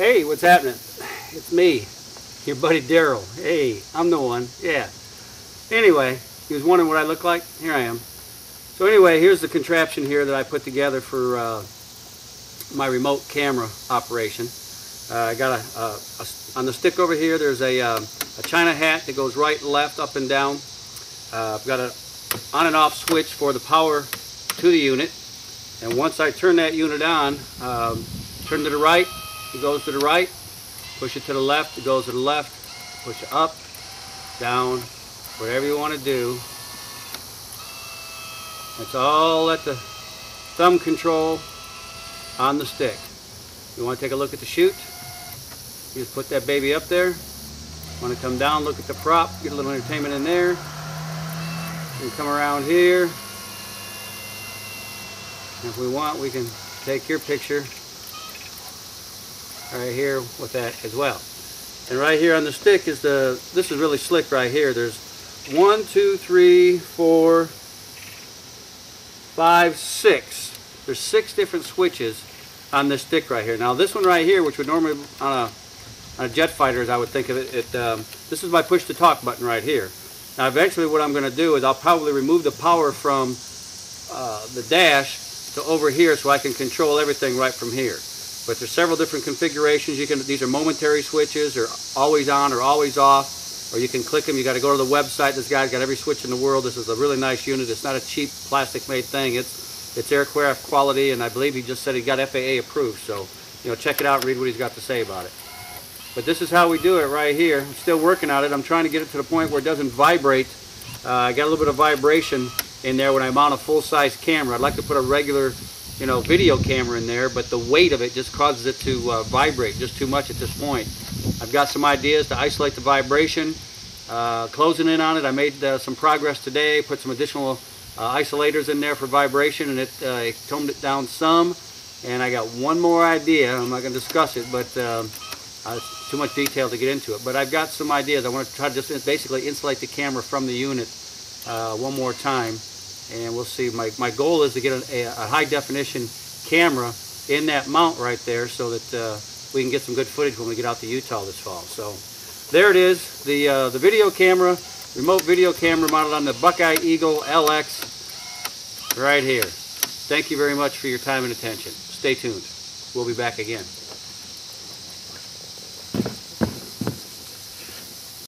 Hey, what's happening? It's me, your buddy Daryl. Hey, I'm the one. Yeah. Anyway, he was wondering what I look like. Here I am. So anyway, here's the contraption here that I put together for uh, my remote camera operation. Uh, I got a, a, a, on the stick over here. There's a, um, a China hat that goes right, left, up, and down. Uh, I've got a on and off switch for the power to the unit. And once I turn that unit on, um, turn to the right, it goes to the right. Push it to the left, it goes to the left. Push it up, down, whatever you want to do. It's all at the thumb control on the stick. You want to take a look at the chute? You just put that baby up there. Want to come down, look at the prop, get a little entertainment in there. And come around here. If we want, we can take your picture right here with that as well. And right here on the stick is the, this is really slick right here. There's one, two, three, four, five, six. There's six different switches on this stick right here. Now this one right here, which would normally on a, on a jet fighter, as I would think of it, it um, this is my push to talk button right here. Now eventually what I'm going to do is I'll probably remove the power from uh, the dash to over here so I can control everything right from here. But there's several different configurations. You can These are momentary switches or always on or always off. Or you can click them. You got to go to the website. This guy's got every switch in the world. This is a really nice unit. It's not a cheap plastic made thing. It's it's aircraft quality and I believe he just said he got FAA approved. So, you know, check it out read what he's got to say about it. But this is how we do it right here. I'm still working on it. I'm trying to get it to the point where it doesn't vibrate. Uh, I got a little bit of vibration in there when I mount a full-size camera. I'd like to put a regular, you know, video camera in there, but the weight of it just causes it to uh, vibrate just too much at this point. I've got some ideas to isolate the vibration. Uh, closing in on it, I made uh, some progress today, put some additional uh, isolators in there for vibration, and it, uh, it toned it down some. And I got one more idea. I'm not going to discuss it, but um, uh, too much detail to get into it. But I've got some ideas. I want to try to just basically insulate the camera from the unit uh, one more time and we'll see. My, my goal is to get a, a, high definition camera in that mount right there so that uh, we can get some good footage when we get out to Utah this fall. So there it is, the, uh, the video camera, remote video camera mounted on the Buckeye Eagle LX right here. Thank you very much for your time and attention. Stay tuned. We'll be back again.